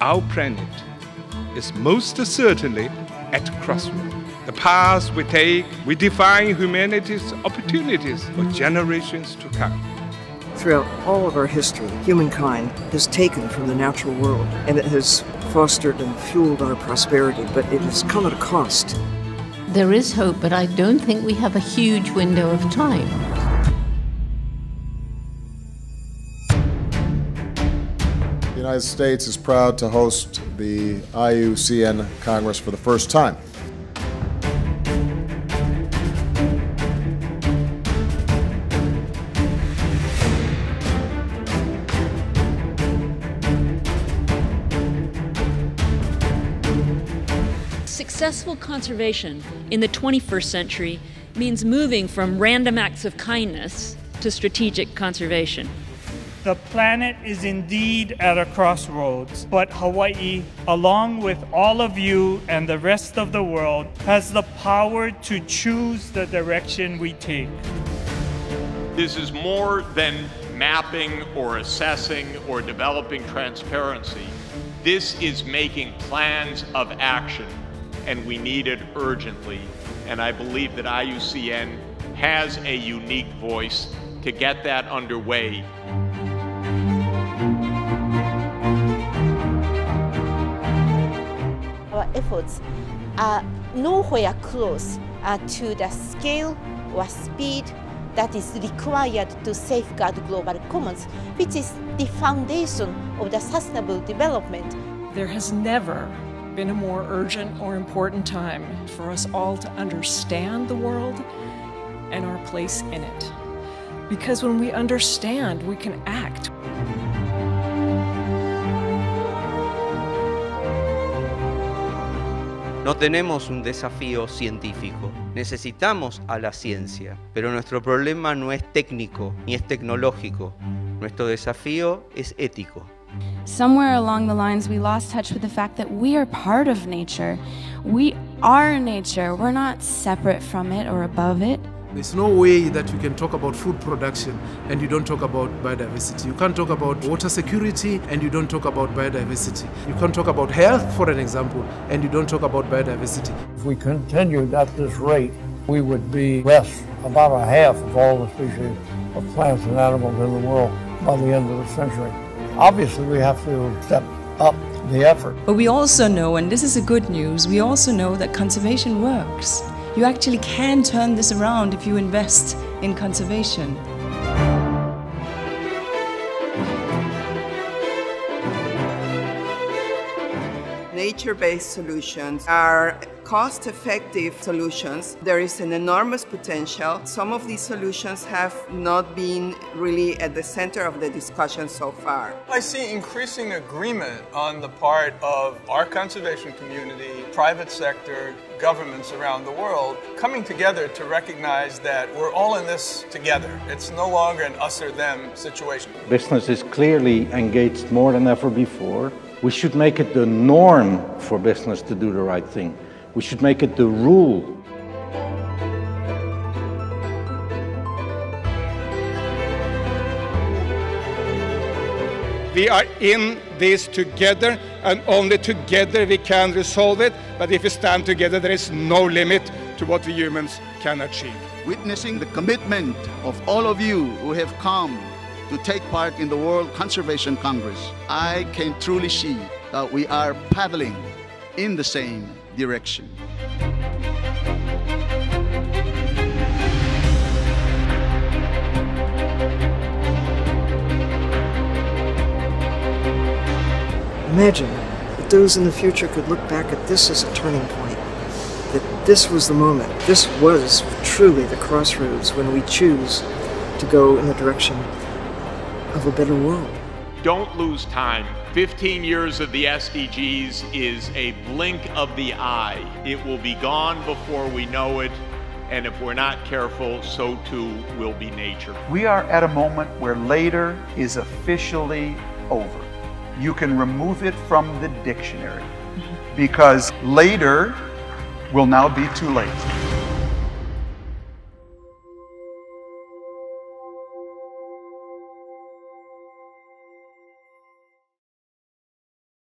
our planet is most certainly at a crossroads. The path we take we define humanity's opportunities for generations to come. Throughout all of our history, humankind has taken from the natural world and it has fostered and fueled our prosperity, but it has come at a cost. There is hope, but I don't think we have a huge window of time. The United States is proud to host the IUCN Congress for the first time. Successful conservation in the 21st century means moving from random acts of kindness to strategic conservation. The planet is indeed at a crossroads, but Hawaii, along with all of you and the rest of the world, has the power to choose the direction we take. This is more than mapping or assessing or developing transparency. This is making plans of action, and we need it urgently. And I believe that IUCN has a unique voice to get that underway. Efforts are nowhere close uh, to the scale or speed that is required to safeguard global commons, which is the foundation of the sustainable development. There has never been a more urgent or important time for us all to understand the world and our place in it. Because when we understand, we can act. No tenemos un desafío científico, necesitamos a la ciencia, pero nuestro problema no es técnico ni es tecnológico, nuestro desafío es ético. Somewhere along the lines, we lost touch with the fact that we are part of nature. We are nature. We're not separate from it or above it. There's no way that you can talk about food production and you don't talk about biodiversity. You can't talk about water security and you don't talk about biodiversity. You can't talk about health, for an example, and you don't talk about biodiversity. If we continued at this rate, we would be less, about a half of all the species of plants and animals in the world by the end of the century. Obviously, we have to step up the effort. But we also know, and this is a good news, we also know that conservation works. You actually can turn this around if you invest in conservation. Nature-based solutions are cost-effective solutions. There is an enormous potential. Some of these solutions have not been really at the center of the discussion so far. I see increasing agreement on the part of our conservation community, private sector, governments around the world coming together to recognize that we're all in this together. It's no longer an us or them situation. Business is clearly engaged more than ever before. We should make it the norm for business to do the right thing. We should make it the rule. We are in this together, and only together we can resolve it. But if we stand together, there is no limit to what we humans can achieve. Witnessing the commitment of all of you who have come to take part in the World Conservation Congress, I can truly see that we are paddling in the same direction. Imagine that those in the future could look back at this as a turning point. That this was the moment. This was truly the crossroads when we choose to go in the direction of a better world. Don't lose time. 15 years of the SDGs is a blink of the eye. It will be gone before we know it, and if we're not careful, so too will be nature. We are at a moment where later is officially over. You can remove it from the dictionary because later will now be too late.